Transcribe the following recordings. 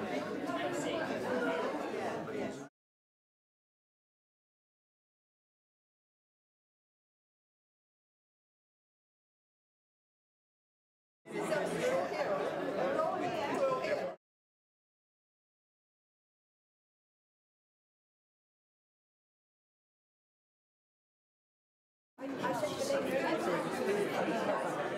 I said,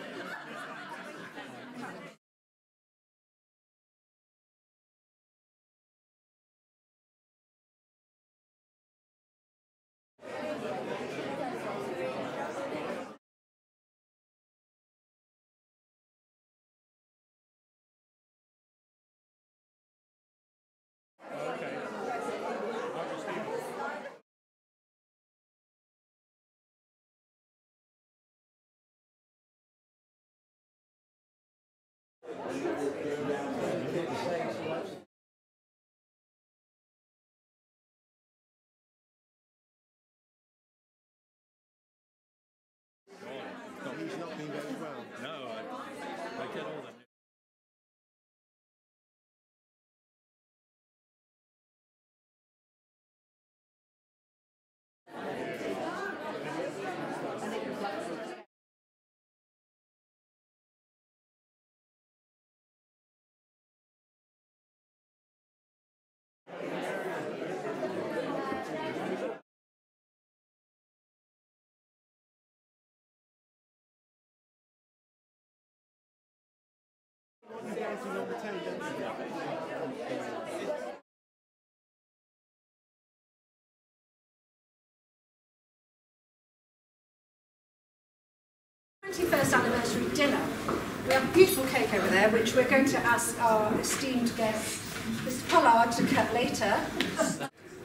He's not been very well. No, 21st anniversary dinner. We have a beautiful cake over there, which we're going to ask our esteemed guest, Mr. Pollard, to cut later.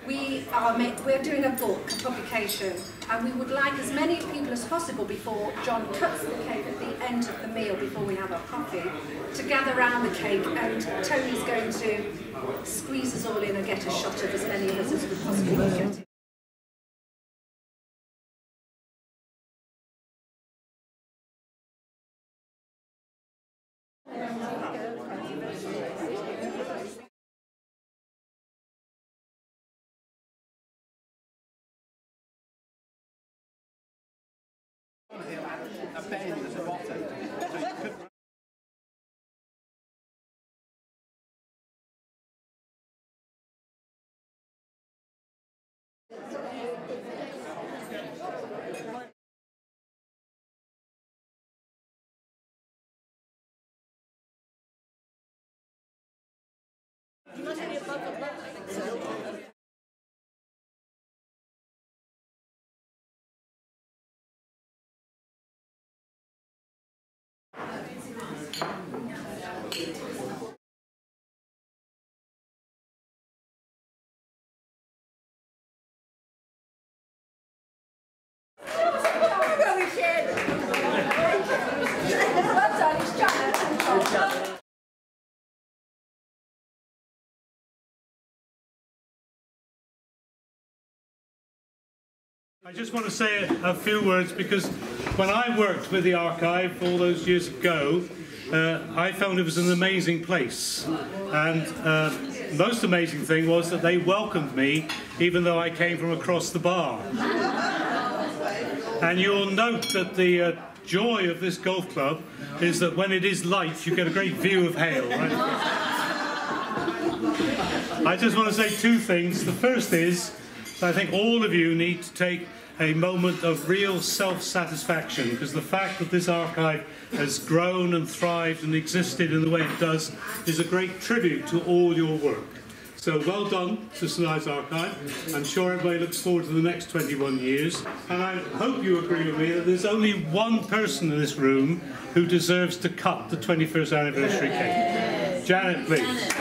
We are ma- we're doing a book, a publication, and we would like as many people as possible before John cuts the cake at the end of the meal, before we have our coffee, to gather around the cake. And Tony's going to squeeze us all in and get a shot of as many of us as we possibly A bend at the bottom. So you could I just want to say a, few words because when I worked with the archive all those years ago, uh, I found it was an amazing place. And uh, most amazing thing was that they welcomed me even though I came from across the bar. And you'll note that the uh, joy of this golf club is that when it is light, you get a great view of Hayle. Right? I just want to say two things. The first is I think all of you need to take a moment of real self-satisfaction because the fact that this archive has grown and thrived and existed in the way it does is a great tribute to all your work. So well done to St Archive. I'm sure everybody looks forward to the next 21 years. And I hope you agree with me that there's only one person in this room who deserves to cut the 21st anniversary cake. Janet, please.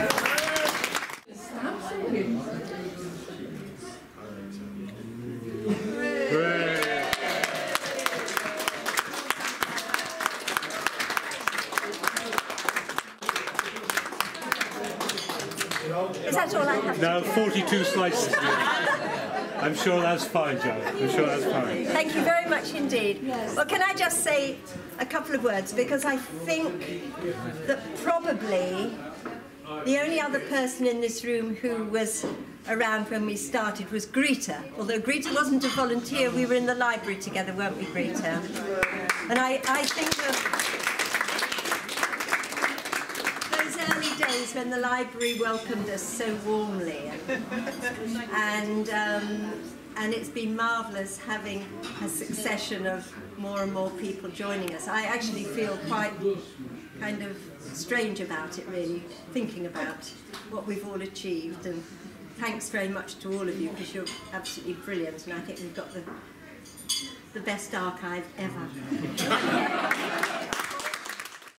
Is that all I have do? 42 slices. I'm sure that's fine, Janet. I'm sure that's fine. Thank you very much indeed. Well, can I just say a couple of words because I think that probably the only other person in this room who was around when we started was Greta. Although Greta wasn't a volunteer, we were in the library together, weren't we, Greta? And I, I think that those days when the library welcomed us so warmly and um, and it's been marvellous having a succession of more and more people joining us. I actually feel quite kind of strange about it really, thinking about what we've all achieved and thanks very much to all of you because you're absolutely brilliant and I think we've got the the best archive ever.